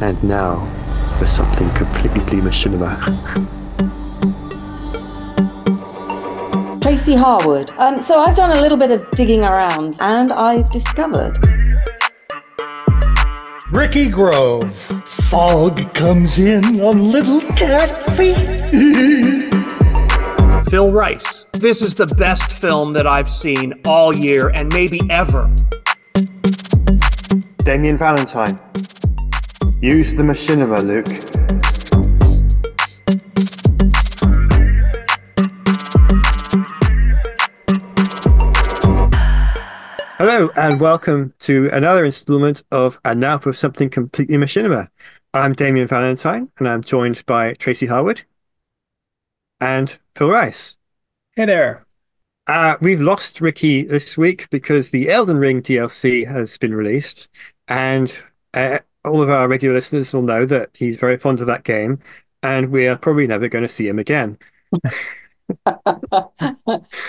And now for something completely machinima. Tracy Harwood. Um, so I've done a little bit of digging around and I've discovered. Ricky Grove. Fog comes in on little cat feet. Phil Rice. This is the best film that I've seen all year and maybe ever. Damien Valentine. Use the machinima, Luke. Hello and welcome to another installment of And Now for Something Completely Machinima. I'm Damien Valentine and I'm joined by Tracy Harwood and Phil Rice. Hey there. Uh, we've lost Ricky this week because the Elden Ring DLC has been released, and uh, all of our regular listeners will know that he's very fond of that game, and we are probably never going to see him again.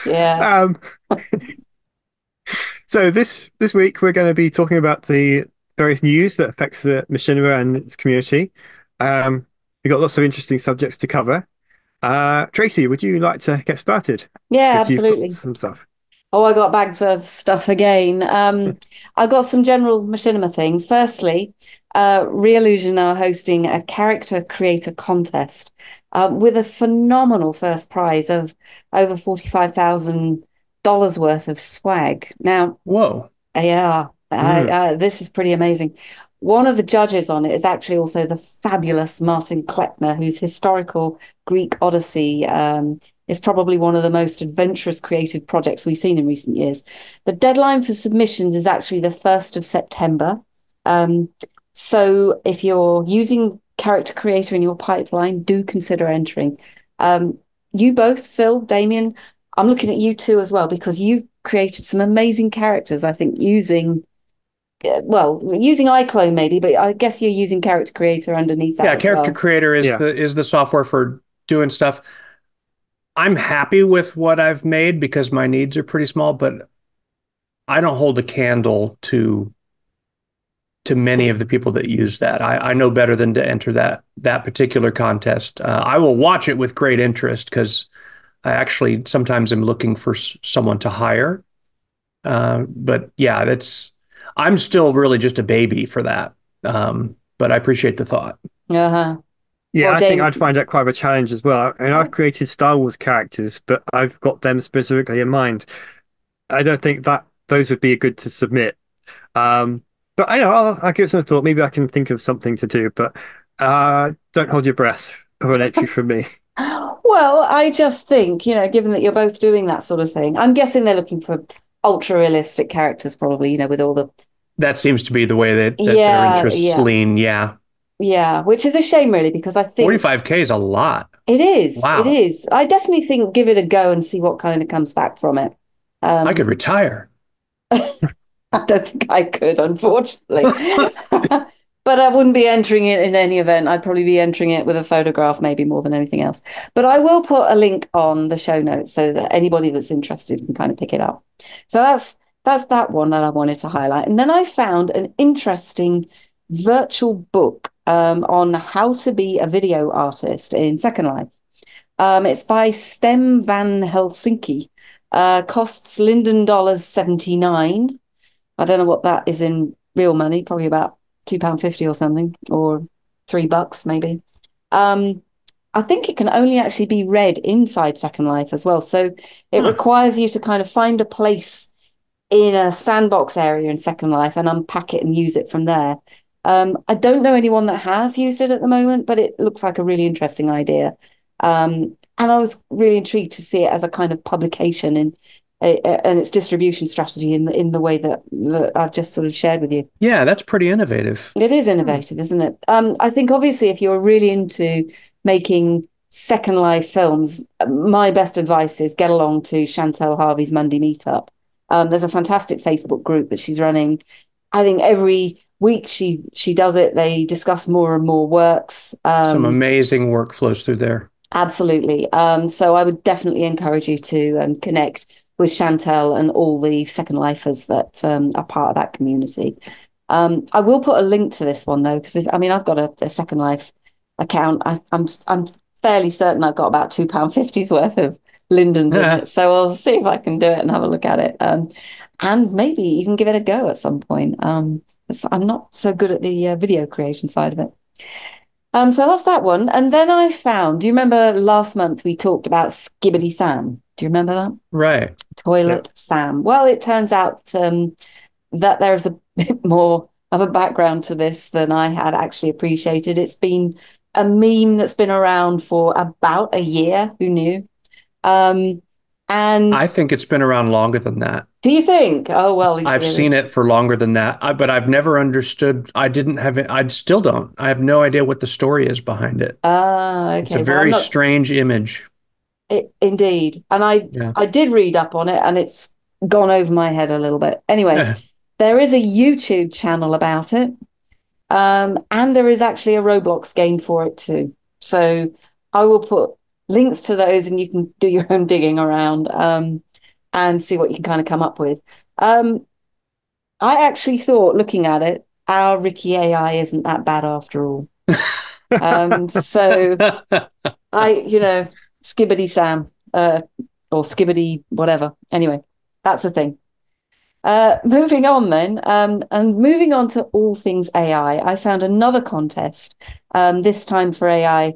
yeah. Um, so this this week we're going to be talking about the various news that affects the machinima and its community. Um, we've got lots of interesting subjects to cover. Uh, Tracy, would you like to get started? Yeah, absolutely. Some stuff. Oh, I got bags of stuff again. Um, I got some general machinima things. Firstly, uh, Reallusion are hosting a character creator contest uh, with a phenomenal first prize of over forty-five thousand dollars worth of swag. Now, Whoa. yeah, I, Mm. uh, this is pretty amazing. One of the judges on it is actually also the fabulous Martin Klekner, whose historical Greek Odyssey um, is probably one of the most adventurous creative projects we've seen in recent years. The deadline for submissions is actually the 1st of September. Um, so if you're using Character Creator in your pipeline, do consider entering. Um, you both, Phil, Damien, I'm looking at you too as well because you've created some amazing characters, I think, using. uh, Well, using iClone maybe, but I guess you're using Character Creator underneath that. yeah, as Character well. Creator is Yeah. the is the software for doing stuff. I'm happy with what I've made because my needs are pretty small, but I don't hold a candle to to many of the people that use that. I, I know better than to enter that that particular contest. Uh, I will watch it with great interest because I actually sometimes am looking for s- someone to hire. Uh, but yeah, that's I'm still really just a baby for that. Um, but I appreciate the thought. Yeah, Uh-huh. Well, I think I'd find that quite a challenge as well. And I've created Star Wars characters, but I've got them specifically in mind. I don't think that those would be good to submit. Um, but I know I'll, I'll give it some thought. Maybe I can think of something to do. But uh, don't hold your breath of an entry from me. Well, I just think, you know, given that you're both doing that sort of thing, I'm guessing they're looking for ultra realistic characters, probably, you know, with all the, That seems to be the way that, that Yeah, their interests yeah. lean. Yeah. yeah, which is a shame, really, because I think 45K is a lot. it is. Wow. It is. I definitely think give it a go and see what kind of comes back from it. Um, I could retire. I don't think I could, unfortunately. but I wouldn't be entering it in any event. I'd probably be entering it with a photograph, maybe more than anything else. But I will put a link on the show notes so that anybody that's interested can kind of pick it up. So that's that's that one that I wanted to highlight. And then I found an interesting virtual book um, on how to be a video artist in Second Life. Um, it's by Stem Van Helsinki. Uh, costs Linden dollars 79. I don't know what that is in real money, probably about two pound fifty or something, or three bucks maybe. Um, I think it can only actually be read inside Second Life as well. So it Huh. requires you to kind of find a place in a sandbox area in Second Life and unpack it and use it from there. Um, I don't know anyone that has used it at the moment, but it looks like a really interesting idea. Um, and I was really intrigued to see it as a kind of publication and uh, and its distribution strategy in the in the way that, that I've just sort of shared with you. Yeah, that's pretty innovative. It is innovative, isn't it? Um, I think obviously if you're really into making Second Life films, my best advice is get along to Chantal Harvey's Monday Meetup. Um, there's a fantastic Facebook group that she's running. I think every week she she does it. They discuss more and more works. Um, Some amazing work flows through there. Absolutely. Um, so I would definitely encourage you to um, connect with Chantal and all the Second Lifers that um, are part of that community. Um, I will put a link to this one though, because I mean I've got a, a Second Life account. I, I'm I'm fairly certain I've got about two pound fifty's worth of Lindens in it, so I'll see if I can do it and have a look at it, um, and maybe even give it a go at some point. Um, I'm not so good at the uh, video creation side of it. Um, so that's that one. And then I found, do you remember last month we talked about Skibidi Sam? Do you remember that? Right. Toilet Sam. Well, it turns out um, that there's a bit more of a background to this than I had actually appreciated. It's been a meme that's been around for about a year. Who knew? Um, and I think it's been around longer than that. do you think? Oh well, I've seen it for longer than that, I, but I've never understood. I didn't have it. I still don't. I have no idea what the story is behind it. Ah, okay. It's a Well, very not- strange image. It, indeed. And I Yeah. I did read up on it and it's gone over my head a little bit. Anyway, there is a YouTube channel about it. Um, and there is actually a Roblox game for it too. So I will put links to those and you can do your own digging around um, and see what you can kind of come up with. Um, I actually thought, looking at it, our Ricky AI isn't that bad after all. Um, so I, you know, Skibidi Sam, uh, or Skibidi whatever. Anyway, that's the thing. Uh, moving on then, um, and moving on to all things AI, I found another contest, um, this time for AI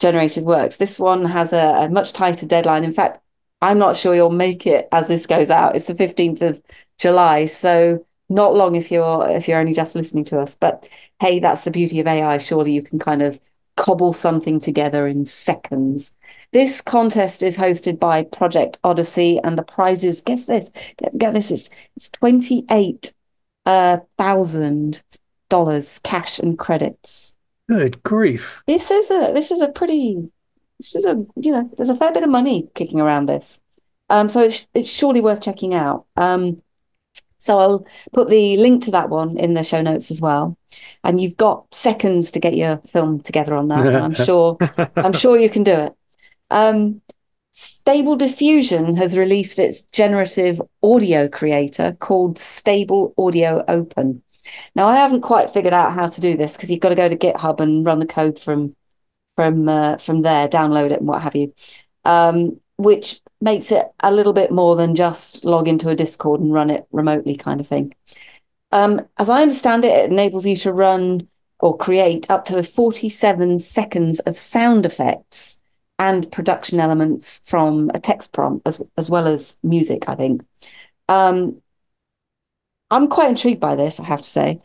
generated works. This one has a, a much tighter deadline. In fact, I'm not sure you'll make it as this goes out. It's the 15th of July, so not long if you're if you're only just listening to us. But hey, that's the beauty of AI. Surely you can kind of cobble something together in seconds. This contest is hosted by Project Odyssey, and the prizes, guess this, get, get this, it's, it's $28,000 cash and credits. Good grief. This is a this is a pretty this is a you know there's a fair bit of money kicking around this, um so it's it's surely worth checking out. Um, so I'll put the link to that one in the show notes as well, and you've got seconds to get your film together on that. And I'm sure I'm sure you can do it. Um, Stable Diffusion has released its generative audio creator called Stable Audio Open. Now, I haven't quite figured out how to do this because you've got to go to GitHub and run the code from from uh, from there, download it and what have you, um, which makes it a little bit more than just log into a Discord and run it remotely kind of thing. Um, as I understand it, it enables you to run or create up to 47 seconds of sound effects and production elements from a text prompt as as well as music, I think. Um, I'm quite intrigued by this, I have to say.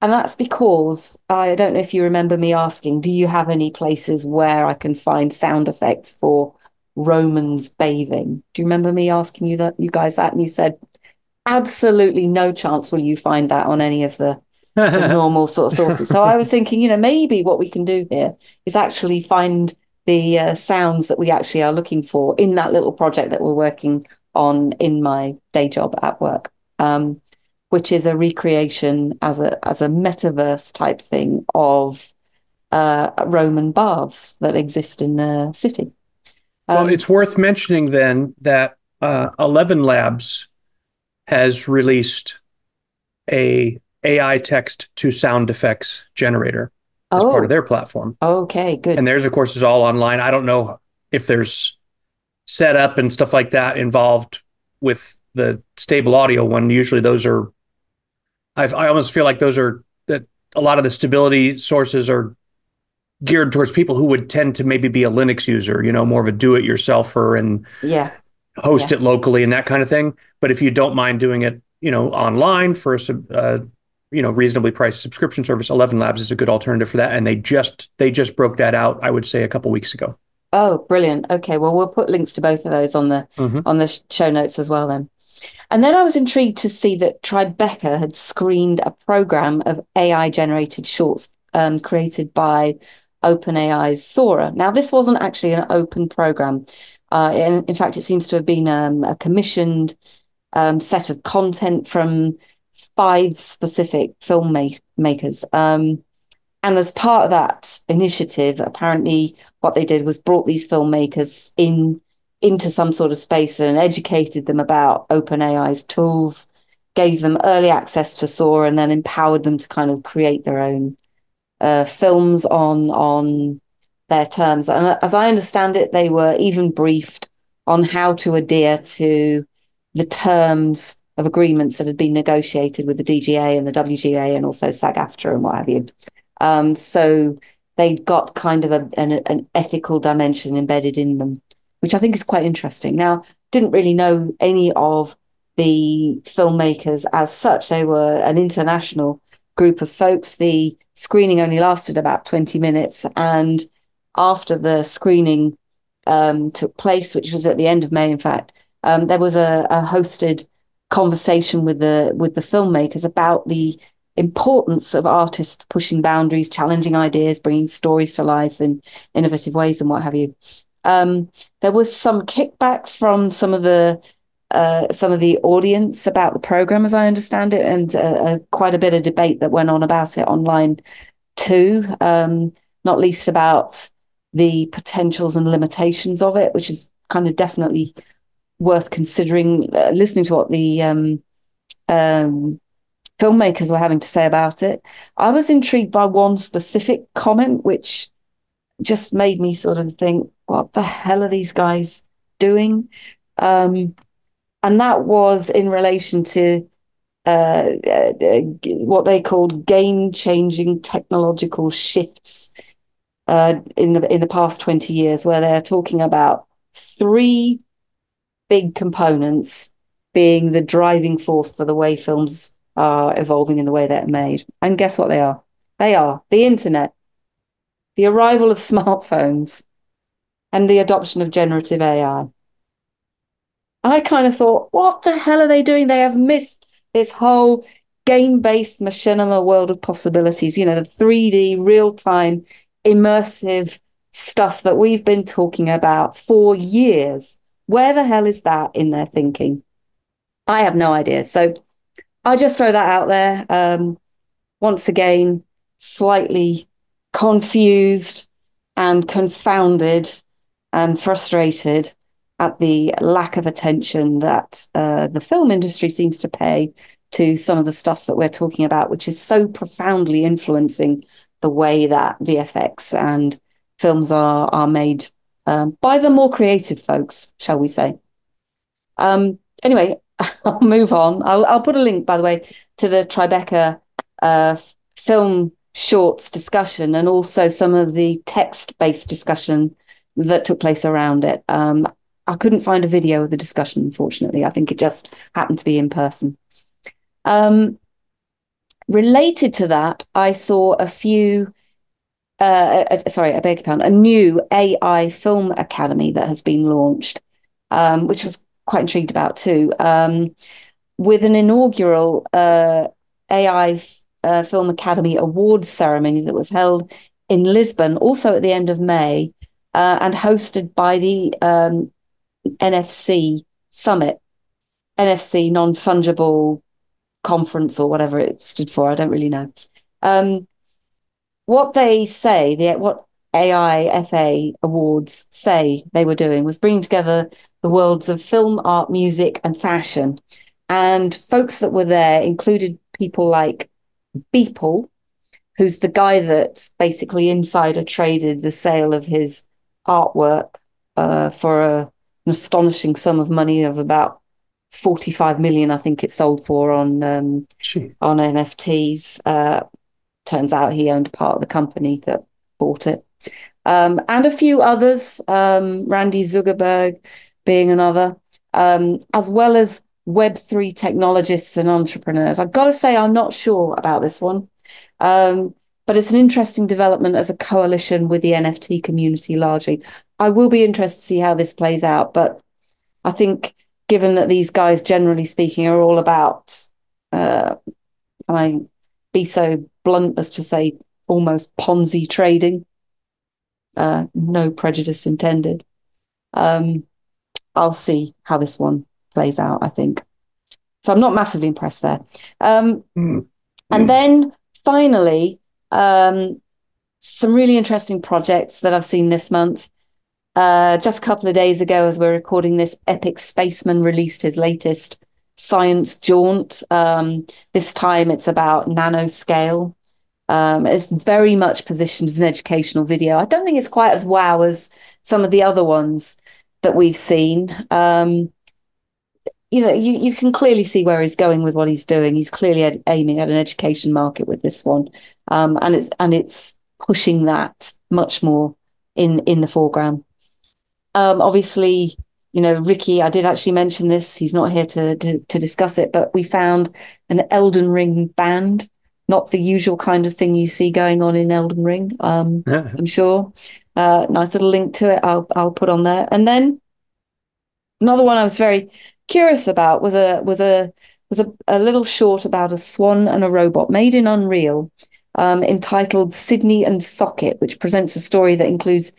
And that's because I don't know if you remember me asking, do you have any places where I can find sound effects for Romans bathing? Do you remember me asking you that, you guys that? And you said, absolutely no chance will you find that on any of the, the normal sort of sources. So I was thinking, you know, maybe what we can do here is actually find the uh, sounds that we actually are looking for in that little project that we're working on in my day job at work. Um, which is a recreation as a as a metaverse type thing of uh, Roman baths that exist in the city. Well, Um, it's worth mentioning then that uh, Eleven Labs has released a AI text to sound effects generator as oh, part of their platform. okay, good. And theirs, of course, is all online. I don't know if there's setup and stuff like that involved with the stable audio one. Usually, those are. I've, I almost feel like those are that a lot of the stability sources are geared towards people who would tend to maybe be a Linux user, you know, more of a do-it-yourselfer and yeah, host Yeah. it locally and that kind of thing. But if you don't mind doing it, you know, online for a uh, you know reasonably priced subscription service, Eleven Labs is a good alternative for that. And they just they just broke that out. I would say a couple weeks ago. Oh, brilliant. Okay, well, we'll put links to both of those on the Mhm. on the show notes as well then. And then I was intrigued to see that Tribeca had screened a program of AI generated shorts um, created by OpenAI's Sora. Now, this wasn't actually an open program. Uh, in, in fact, it seems to have been um, a commissioned um, set of content from five specific filmmakers. Um, and as part of that initiative, apparently what they did was brought these filmmakers in into some sort of space and educated them about OpenAI's tools, gave them early access to Sora, and then empowered them to kind of create their own uh, films on on their terms. And as I understand it, they were even briefed on how to adhere to the terms of agreements that had been negotiated with the DGA and the WGA and also SAG-AFTRA and what have you. Um, so they got kind of a, an, an ethical dimension embedded in them, which I think is quite interesting. Now, didn't really know any of the filmmakers as such. They were an international group of folks. The screening only lasted about 20 minutes. And after the screening um, took place, which was at the end of May, in fact, um, there was a, a hosted conversation with the with the filmmakers about the importance of artists pushing boundaries, challenging ideas, bringing stories to life in innovative ways, and what have you. Um, there was some kickback from some of the uh, some of the audience about the program, as I understand it, and uh, uh, quite a bit of debate that went on about it online too. Um, not least about the potentials and limitations of it, which is kind of definitely worth considering. Uh, listening to what the um, um, filmmakers were having to say about it, I was intrigued by one specific comment, which just made me sort of think, "What the hell are these guys doing?" Um, and that was in relation to uh, uh, what they called game-changing technological shifts uh, in the in the past twenty years, where they're talking about three big components being the driving force for the way films are evolving in the way they're made. And guess what they are? They are the internet, the arrival of smartphones, and the adoption of generative AI. I kind of thought, what the hell are they doing? They have missed this whole game based machinima world of possibilities, you know, the 3D, real time, immersive stuff that we've been talking about for years. Where the hell is that in their thinking? I have no idea. So I just throw that out there. Um, once again, slightly confused and confounded and frustrated at the lack of attention that uh, the film industry seems to pay to some of the stuff that we're talking about, which is so profoundly influencing the way that VFX and films are are made um, by the more creative folks, shall we say? Um, anyway, I'll move on. I'll, I'll put a link, by the way, to the Tribeca uh, film shorts discussion and also some of the text based discussion that took place around it. Um, I couldn't find a video of the discussion, unfortunately. I think it just happened to be in person. Um, related to that, I saw a few, uh, uh, sorry, I beg your pardon, a new AI film academy that has been launched, um, which was quite intrigued about too, um, with an inaugural uh, AI uh, Film Academy Awards ceremony that was held in Lisbon, also at the end of May, uh, and hosted by the um, NFC summit, NFC non fungible conference or whatever it stood for. I don't really know. Um, what they say, the what AIFA awards say they were doing was bringing together the worlds of film, art, music, and fashion. And folks that were there included people like Beeple, who's the guy that basically insider traded the sale of his artwork uh, for a an astonishing sum of money of about 45 million, I think it sold for on um, on NFTs. Uh, turns out he owned part of the company that bought it. Um, and a few others, um, Randi Zuckerberg being another, um, as well as Web3 technologists and entrepreneurs. I've got to say, I'm not sure about this one, um, but it's an interesting development as a coalition with the NFT community largely. I will be interested to see how this plays out. But I think, given that these guys, generally speaking, are all about, uh, can I be so blunt as to say, almost Ponzi trading? Uh, no prejudice intended. Um, I'll see how this one plays out. I think so. I'm not massively impressed there. Um, mm. And then finally, um, some really interesting projects that I've seen this month. Uh, just a couple of days ago, as we're recording this, Epic Spaceman released his latest science jaunt. Um, this time it's about nanoscale. Um, it's very much positioned as an educational video. I don't think it's quite as wow as some of the other ones that we've seen. Um, you know, you, you can clearly see where he's going with what he's doing. He's clearly ed- aiming at an education market with this one, um, and it's and it's pushing that much more in in the foreground. Um, obviously, you know, Ricky, I did actually mention this. He's not here to, to, to discuss it, but we found an Elden Ring band, not the usual kind of thing you see going on in Elden Ring. Um, I'm sure. Uh, nice little link to it. I'll I'll put on there. And then another one I was very curious about was a was a was a, a little short about a swan and a robot made in Unreal, um, entitled Sydney and Socket, which presents a story that includes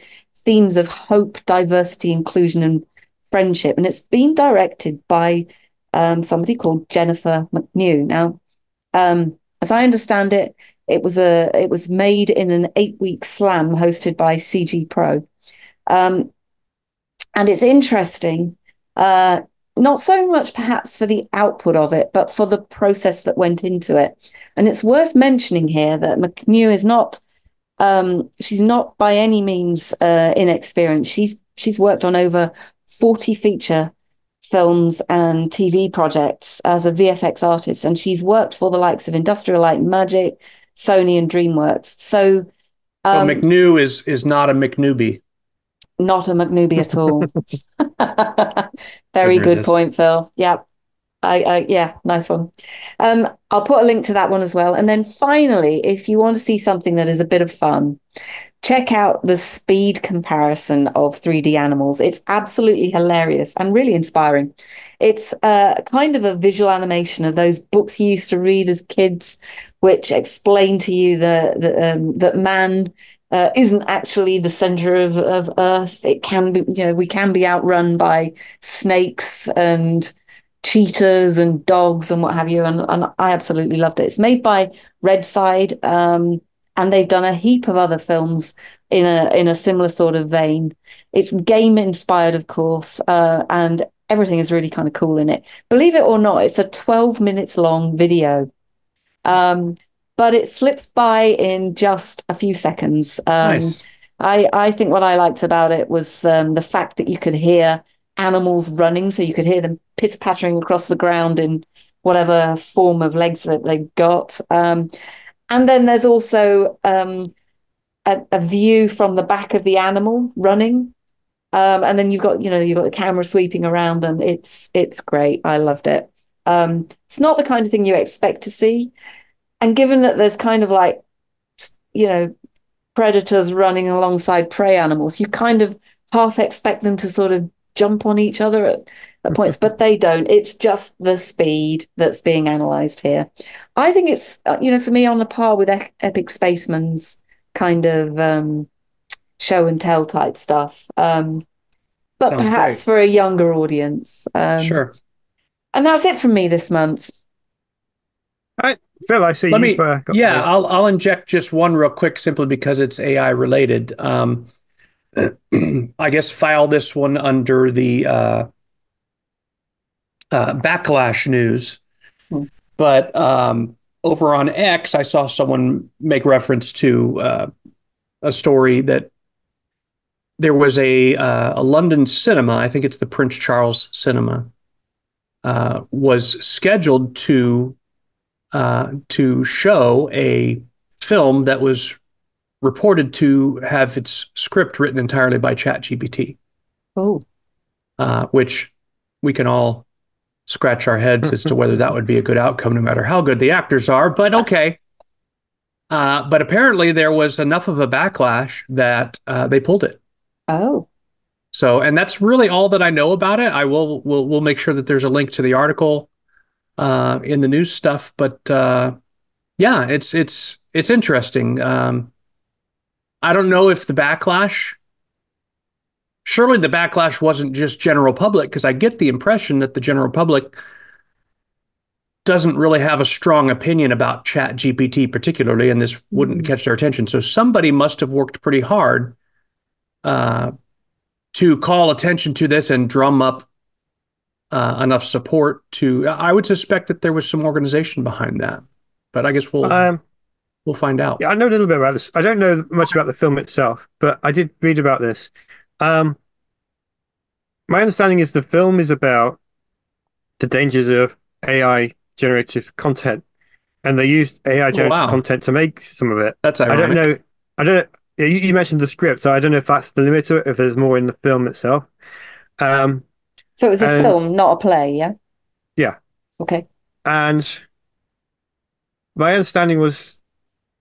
themes of hope, diversity, inclusion, and friendship. And it's been directed by um, somebody called Jennifer McKnew. Now, um, as I understand it, it was a it was made in an eight week slam hosted by CG Pro, um, and it's interesting. Uh, not so much perhaps for the output of it, but for the process that went into it. And it's worth mentioning here that McKnew is not um, she's not by any means uh, inexperienced. She's she's worked on over 40 feature films and TV projects as a VFX artist, and she's worked for the likes of Industrial Light and Magic, Sony, and DreamWorks. So, um, so McKnew is is not a McNewbie. Not a McNewbie at all. Very good point, Phil. Yeah. I, I yeah, nice one. Um, I'll put a link to that one as well. And then finally, if you want to see something that is a bit of fun, check out the speed comparison of 3D animals. It's absolutely hilarious and really inspiring. It's uh, kind of a visual animation of those books you used to read as kids, which explain to you the, the um, that man uh, isn't actually the center of, of Earth. It can be, you know, we can be outrun by snakes and cheetahs and dogs and what have you. And, and I absolutely loved it. It's made by Redside, um, and they've done a heap of other films in a in a similar sort of vein. It's game inspired, of course, uh, and everything is really kind of cool in it. Believe it or not, it's a 12 minutes long video. Um, but it slips by in just a few seconds. Um, nice. I, I think what I liked about it was um, the fact that you could hear animals running, so you could hear them pitter pattering across the ground in whatever form of legs that they've got. Um, and then there's also um, a, a, view from the back of the animal running. Um, and then you've got, you know, you've got the camera sweeping around them. It's it's great. I loved it. Um, it's not the kind of thing you expect to see. And given that there's kind of like, you know, predators running alongside prey animals, you kind of half expect them to sort of jump on each other at, at points, but they don't. It's just the speed that's being analyzed here. I think it's, uh, you know, for me on the par with e- Epic Spaceman's kind of um, show and tell type stuff. Um, but Sounds perhaps great. for a younger audience. Um, sure. And that's it from me this month. All right. Phil, I see. Let me, uh, yeah, I'll I'll inject just one real quick, simply because it's AI related. Um, I guess file this one under the uh, uh, backlash news. Hmm. But um, over on X, I saw someone make reference to uh, a story that there was a uh, a London cinema, I think it's the Prince Charles Cinema, uh, was scheduled to uh, to show a film that was reported to have its script written entirely by ChatGPT. Oh. Uh, which we can all scratch our heads as to whether that would be a good outcome, no matter how good the actors are, but okay. Uh, but apparently, there was enough of a backlash that uh, they pulled it. Oh. So, and that's really all that I know about it. I will will we'll make sure that there's a link to the article uh, in the news stuff. But uh, yeah, it's it's it's interesting. Um, I don't know if the backlash. Surely the backlash wasn't just general public, because I get the impression that the general public doesn't really have a strong opinion about Chat GPT, particularly, and this wouldn't mm-hmm. catch their attention. So somebody must have worked pretty hard uh, to call attention to this and drum up uh, enough support to. I would suspect that there was some organization behind that, but I guess we'll Um, we'll find out. yeah, I know a little bit about this. I don't know much about the film itself, but I did read about this. Um, my understanding is the film is about the dangers of AI generative content, and they used AI generative wow. content to make some of it. That's I don't know. I don't. yeah, You, you mentioned the script, so I don't know if that's the limit to it. If there's more in the film itself. Um, So it was a And- film, not a play, yeah? Yeah. Okay. and my understanding was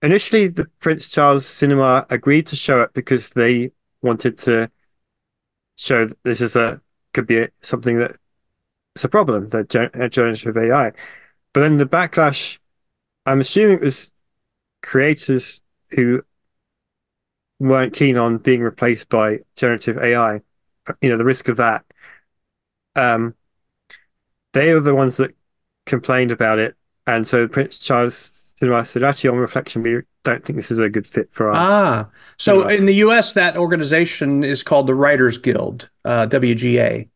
initially the Prince Charles Cinema agreed to show it because they wanted to show that this is a could be a, something that it's a problem, that gen- generative AI. But then the backlash, I'm assuming it was creators who weren't keen on being replaced by generative AI. You know, the risk of that. Um, they are the ones that complained about it, and so Prince Charles Cinema said, actually, on reflection, we don't think this is a good fit for us. Ah, so in the U.S., that organization is called the Writers Guild, uh, WGA.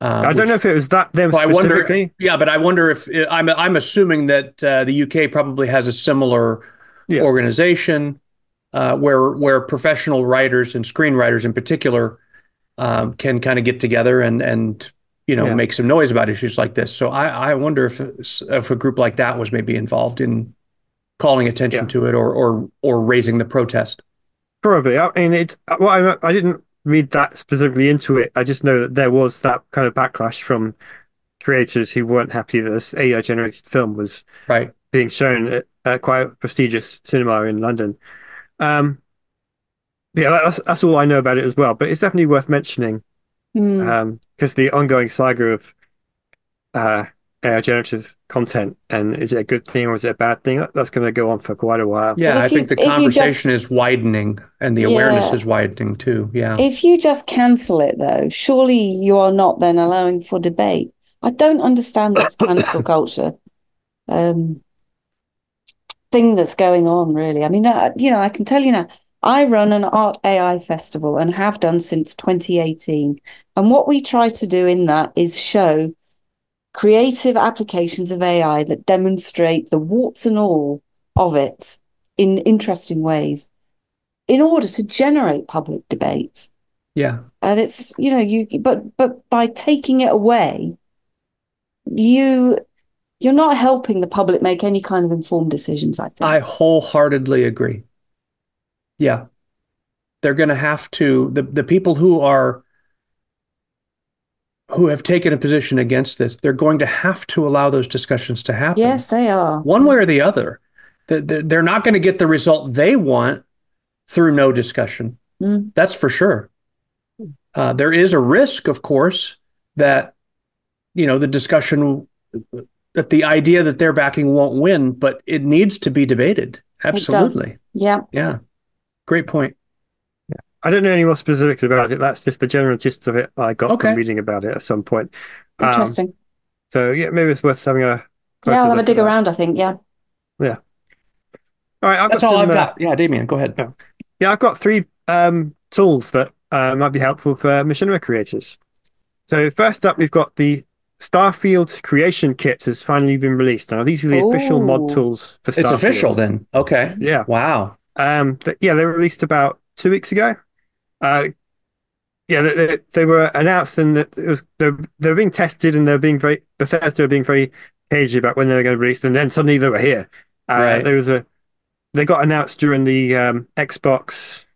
Uh, I don't which- know if it was that them Well, I wonder- Yeah, but I wonder if I'm I'm assuming that uh, the UK probably has a similar Yeah. organization uh, where where professional writers and screenwriters in particular um, can kind of get together and and you know Yeah. make some noise about issues like this. So I I wonder if if a group like that was maybe involved in calling attention Yeah. to it or or or raising the protest. Probably. I mean, it. Well, I, I didn't read that specifically into it. I just know that there was that kind of backlash from creators who weren't happy that this AI generated film was Right. being shown at, at quite a prestigious cinema in London. Um, yeah, that's that's all I know about it as well. But it's definitely worth mentioning because the ongoing saga of uh, AI generative content and is it a good thing or is it a bad thing? That's going to go on for quite a while. Yeah, if I you- think the conversation just- is widening and the awareness Yeah. is widening too. Yeah. If you just cancel it, though, surely you are not then allowing for debate. I don't understand this cancel culture um, thing that's going on, really. I mean, uh, you know, I can tell you now, I run an art AI festival and have done since 2018. And what we try to do in that is show creative applications of AI that demonstrate the warts and all of it in interesting ways in order to generate public debate. yeah. And it's, you know, you but but by taking it away, you you're not helping the public make any kind of informed decisions, I think. I wholeheartedly agree. Yeah. They're going to have to the the people who are who have taken a position against this, they're going to have to allow those discussions to happen. Yes, they are. One way or the other. They- they- They're not going to get the result they want through no discussion. Mm. That's for sure. Uh, there is a risk, of course, that you know the discussion that the idea that they're backing won't win, but it needs to be debated. Absolutely. Yeah. Yeah. Great point. I don't know any more specifics about it. That's just the general gist of it I got Okay. from reading about it at some point. Um, Interesting. so yeah, maybe it's worth having a. yeah, I'll have a dig around, I think. Yeah. Yeah. All right, I've That's got all some, I've uh, got. Yeah, Damien, go ahead. Yeah. Yeah, I've got three um, tools that uh, might be helpful for machinima creators. So first up, we've got the Starfield Creation Kit has finally been released. Now these are the official mod tools for Starfield. It's official then. Okay. Yeah. Wow. Um, th- yeah, they were released about two weeks ago. Uh, yeah, they, they, they were announced and that it was they were, they were being tested and they were being very Bethesda were being very cagey about when they were going to release, and then suddenly they were here. Uh, Right. There was a they got announced during the um, Xbox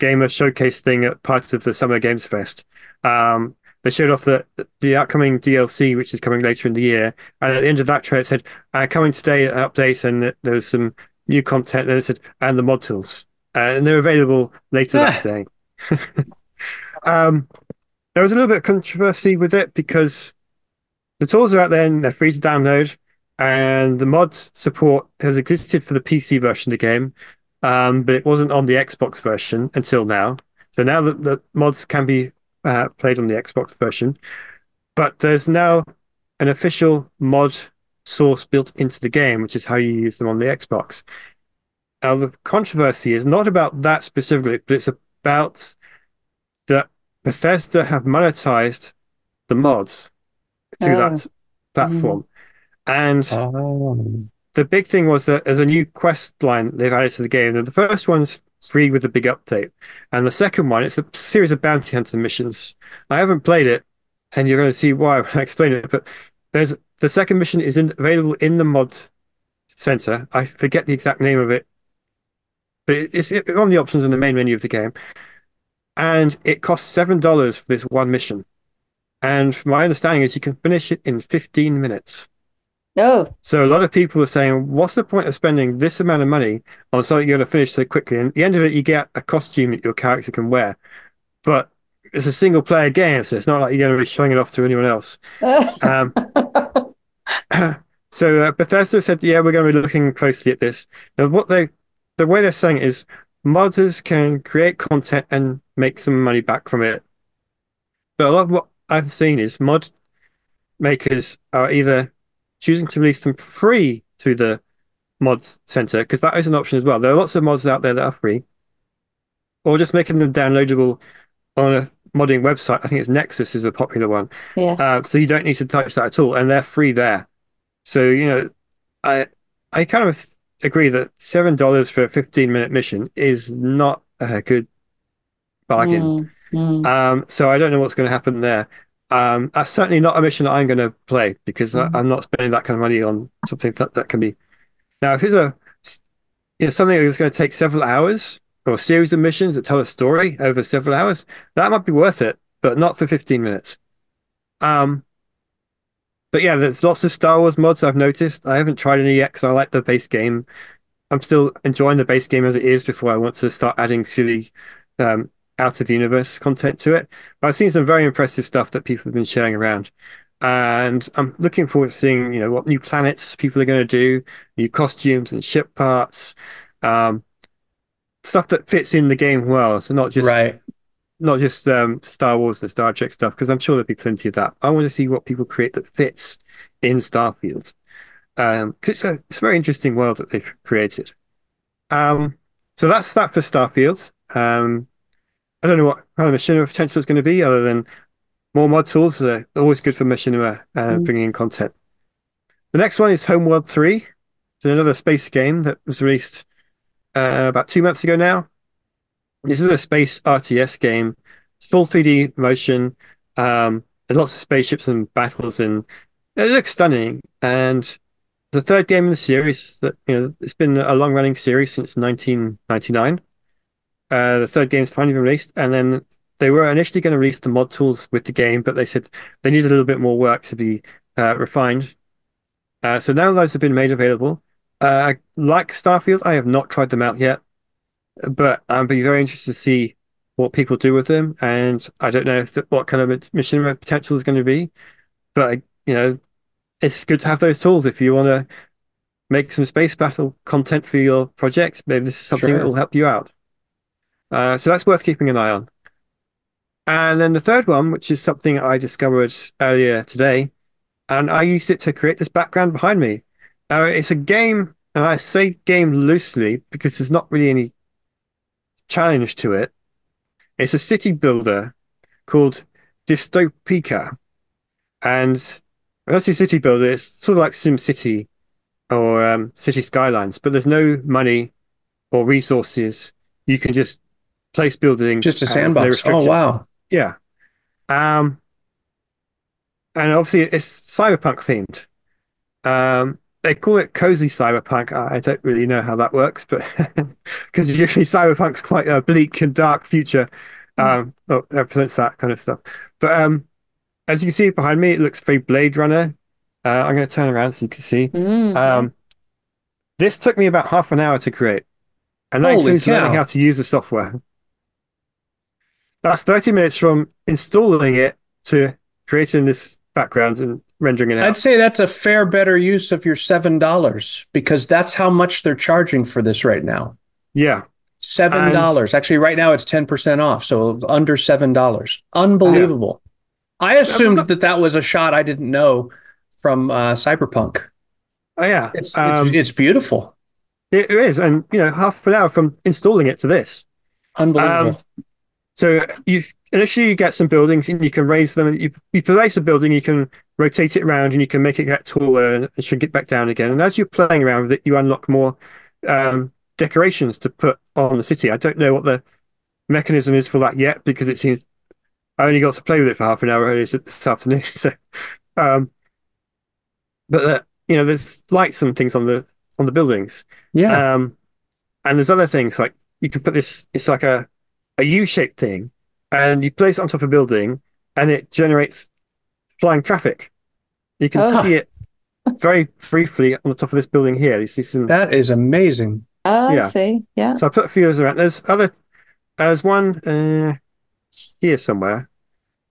Gamer Showcase thing at part of the Summer Games Fest. Um, they showed off the the upcoming DLC, which is coming later in the year, and at the end of that trailer, it said uh, coming today an update, and there was some new content. And it said and the mod tools, uh, and they're available later that day. um, there was a little bit of controversy with it because the tools are out there and they're free to download, and the mod support has existed for the PC version of the game, um, but it wasn't on the Xbox version until now. So now that the mods can be uh, played on the Xbox version, but there's now an official mod source built into the game, which is how you use them on the Xbox. Now, the controversy is not about that specifically, but it's about that Bethesda have monetized the mods. through Oh. that platform. And Oh. the big thing was that there's a new quest line they've added to the game. And the first one's free with the big update, and the second one it's a series of bounty hunter missions. I haven't played it, and you're going to see why when I explain it. But there's the second mission is in, available in the mod center. I forget the exact name of it, but it, it's on the options in the main menu of the game, and it costs seven dollars for this one mission. And my understanding is you can finish it in 15 minutes. Oh, So a lot of people are saying, what's the point of spending this amount of money on something you're going to finish so quickly? And at the end of it, you get a costume that your character can wear. But it's a single player game, so it's not like you're going to be showing it off to anyone else. Um, so uh, Bethesda said, yeah, we're going to be looking closely at this. Now, what they, the way they're saying it is modders can create content and make some money back from it. But a lot of what I've seen is mod makers are either choosing to release them free through the mods center because that is an option as well. There are lots of mods out there that are free, or just making them downloadable on a modding website. I think it's Nexus is a popular one. yeah. Uh, so you don't need to touch that at all, and they're free there. So you know, I I kind of agree that seven dollars for a fifteen minute mission is not a good bargain. Mm, mm. Um, so I don't know what's going to happen there. Um, that's certainly not a mission that I'm going to play because Mhm. I, I'm not spending that kind of money on something that, that can be. Now, if it's a you know something that's going to take several hours or a series of missions that tell a story over several hours, that might be worth it, but not for 15 minutes. Um, but yeah, there's lots of Star Wars mods I've noticed. I haven't tried any yet because I like the base game. I'm still enjoying the base game as it is before I want to start adding silly um, out of universe content to it. But I've seen some very impressive stuff that people have been sharing around. And I'm looking forward to seeing, you know, what new planets people are going to do, new costumes and ship parts, um, stuff that fits in the game well. So not just right. Not just um, Star Wars and Star Trek stuff, because I'm sure there'll be plenty of that. I want to see what people create that fits in Starfield. Um, it's a, it's a very interesting world that they've created. Um, so that's that for Starfield. Um, I don't know what kind of machinima potential is going to be, other than more mod tools. Are always good for machinima uh, Mm. bringing in content. The next one is Homeworld 3. It's another space game that was released uh, about two months ago now. This is a space RTS game. It's full 3D motion. Um, there's lots of spaceships and battles, and it looks stunning. And the third game in the series that you know it's been a long running series since 1999. Uh, the third game game's finally been released, and then they were initially going to release the mod tools with the game, but they said they needed a little bit more work to be uh, refined. Uh, so now those have been made available. Uh, like Starfield, I have not tried them out yet, but I'd be very interested to see what people do with them. And I don't know what kind of mission potential is going to be, but you know, it's good to have those tools if you want to make some space battle content for your project. Maybe this is something Sure. that will help you out. Uh, so that's worth keeping an eye on. And then the third one, which is something I discovered earlier today, and I used it to create this background behind me. Uh, it's a game, and I say game loosely because there's not really any challenge to it. It's a city builder called Dystopika. And I say city builder, it's sort of like Sim City or um, City Skylines, but there's no money or resources. You can just place buildings. Just a and there's no sandbox. Oh wow. Yeah. Um, and obviously it's cyberpunk themed. Um, they call it cozy cyberpunk. I, don't really know how that works, but because usually cyberpunk's quite a bleak and dark future. Um, oh, represents that kind of stuff. But um, as you can see behind me, it looks very Blade Runner. Uh, I'm going to turn around so you can see. Mm, Um, this took me about half an hour to create, and that Holy includes learning how to use the software. That's 30 minutes from installing it to creating this background and rendering it I'd say that's a fair better use of your seven dollars because that's how much they're charging for this right now. Yeah, Seven dollars. Actually, right now it's ten percent off, so under seven dollars. Unbelievable. I assumed that that was a shot I didn't know from uh, Cyberpunk. oh yeah, It's um, it's, it's beautiful, it, it is, and you know, half an hour from installing it to this. unbelievable. Um, So you initially you get some buildings and you can raise them. And you you place a building, you can rotate it around, and you can make it get taller and shrink it back down again. And as you're playing around with it, you unlock more um, decorations to put on the city. I don't know what the mechanism is for that yet because it seems I only got to play with it for half an hour earlier this afternoon. So, um, but uh, you know, there's lights and things on the on the buildings. Yeah. Um, and there's other things like you can put this. It's like a a U-shaped thing, and you place it on top of a building, and it generates flying traffic. You can Oh. see it very briefly on the top of this building here. You see some. that is amazing. Oh, I see. Yeah. So I put a few others around. There's other. There's one uh, here somewhere,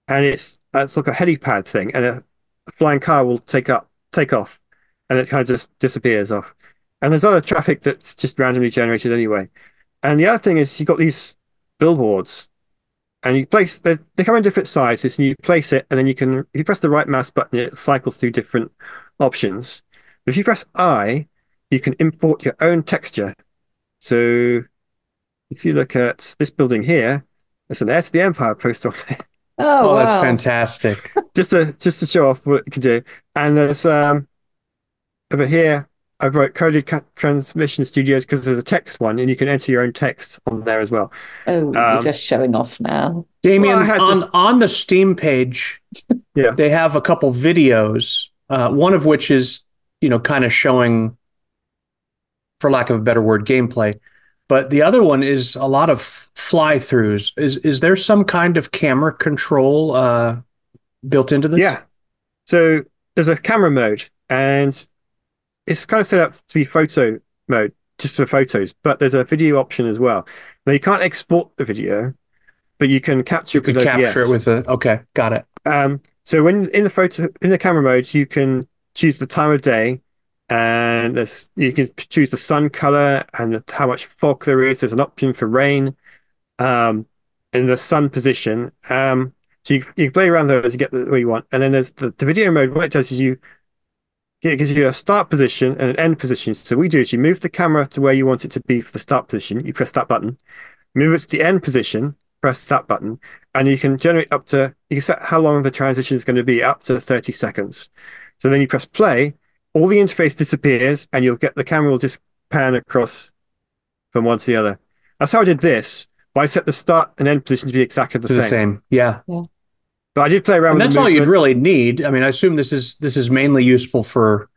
and it's uh, it's like a helipad thing, and a, a flying car will take up take off, and it kind of just disappears off. And there's other traffic that's just randomly generated anyway. And the other thing is you've got these billboards, and you place they they come in different sizes, and you place it, and then you can if you press the right mouse button, it cycles through different options. But if you press I, you can import your own texture. So if you look at this building here, there's an Heir to the Empire poster on there, Oh, Oh, that's fantastic. just to just to show off what you can do. And there's um over here, I wrote coded Ca- transmission studios because there's a text one, and you can enter your own text on there as well. Oh, you're Um, just showing off now. Damien, Well, I had to- on on the Steam page, Yeah. they have a couple videos. Uh, one of which is, you know, kind of showing, for lack of a better word, gameplay. But the other one is a lot of fly throughs. Is is there some kind of camera control uh, built into this? Yeah. So there's a camera mode, and it's kind of set up to be photo mode, just for photos. But there's a video option as well. Now you can't export the video, but you can capture you it could with capture OBS. it with a. Okay, got it. Um, so when in the photo in the camera mode, you can choose the time of day, and there's, you can choose the sun color and the, how much fog there is. There's an option for rain, um, and the sun position. Um, so you you can play around those to get the way you want. And then there's the, the video mode. What it does is you it gives you a start position and an end position. So what we do is you move the camera to where you want it to be for the start position. You press that button. Move it to the end position. Press that button and you can generate up to you can set how long the transition is going to be up to 30 seconds so then you press play all the interface disappears and you'll get the camera will just pan across from one to the other that's how i did this but i set the start and end position to be exactly the, To same. the same. Yeah. But i did play around And that's all you'd really need. I mean, I assume this is this is mainly useful for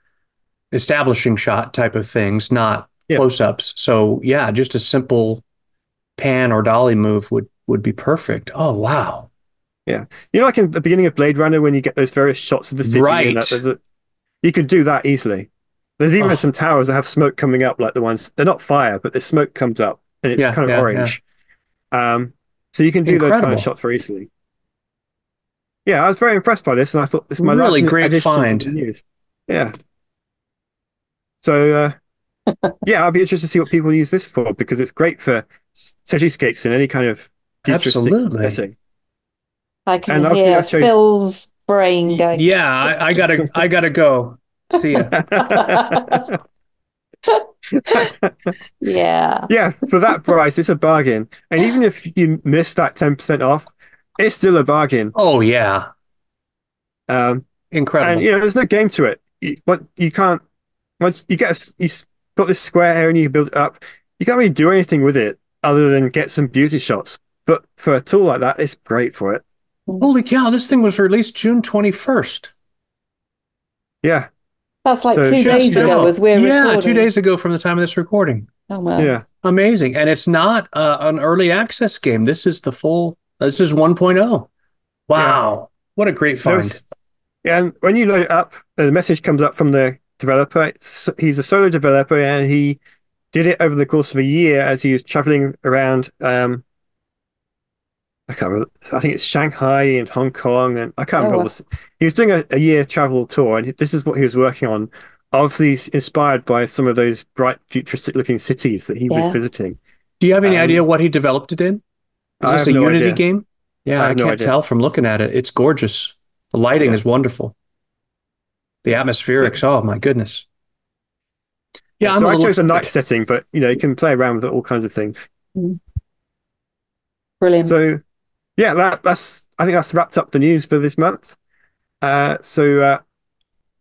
establishing shot type of things, not Yeah. close-ups. So yeah, just a simple pan or dolly move would would be perfect. Oh wow. Yeah, you know like in the beginning of blade runner when you get those various shots of the city Right. that- that- you could do that easily there's even Oh. some towers that have smoke coming up like the ones they're not fire but the smoke comes up and it's Yeah, kind of yeah, orange um so you can do those kind of shots very easily yeah i was very impressed by this and i thought this is my Really great addition find. the news yeah so uh yeah i'll be interested to see what people use this for because it's great for cityscapes in any kind of futuristic Absolutely. setting I can and hear I chose- Phil's brain going. Yeah, I, I gotta I gotta go. See ya. Yeah. yeah, for that price, it's a bargain. And even if you miss that 10% off, it's still a bargain. Oh yeah. Um, Incredible. and you know, there's no game to it. You, what you can't once you get a s you've got this square here and you build it up, you can't really do anything with it other than get some beauty shots. But for a tool like that, it's great for it. Holy cow, this thing was released June 21st. Yeah, That's like So two days ago now. as we're yeah, recording. two days ago from the time of this recording. Oh, wow. yeah. Amazing. And it's not uh, an early access game. This is the full, this is 1.0. Wow. What a great find. There's- And when you load it up, the message comes up from the developer. It's, he's a solo developer and he did it over the course of a year as he was traveling around. Um, I can't remember. I think it's Shanghai and Hong Kong, and I can't Oh, remember. wow. He was doing a, a year travel tour, and this is what he was working on. Obviously, inspired by some of those bright, futuristic-looking cities that he was visiting. Do you have any Um, idea what he developed it in? Is this a no Unity idea. game? Yeah, I I, can't idea. tell from looking at it. It's gorgeous. The lighting Yeah. is wonderful. The atmospherics, oh my goodness. Yeah, I'm so a I little chose a night setting, but you know, you can play around with all kinds of things. Brilliant. So, yeah, that, that's I think that's wrapped up the news for this month. Uh, so uh,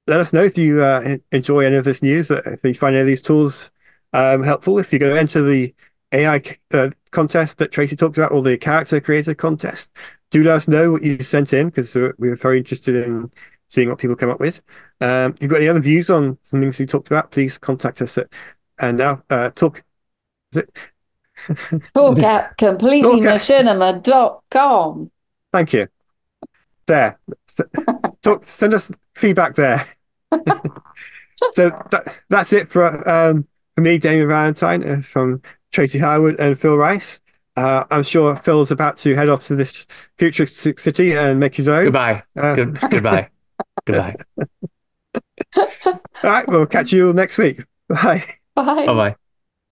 let us know if you uh, enjoy any of this news, uh, if you find any of these tools um, helpful. If you're going to enter the AI uh, contest that Tracy talked about, or the character creator contest, do let us know what you sent in because we're very interested in seeing what people come up with. Um, if you've got any other views on some things we talked about, please contact us at and now uh, talk. Is it? talk at completely Thank you. There. Talk, send us feedback there. so that, that's it for um, for me, Damien Valentine, uh, from Tracy Harwood and Phil Rice. Uh, I'm sure Phil's about to head off to this futuristic city and make his own. Goodbye. Uh, Good, goodbye. goodbye. All right, we'll catch you all next week. Bye. Bye. Bye bye.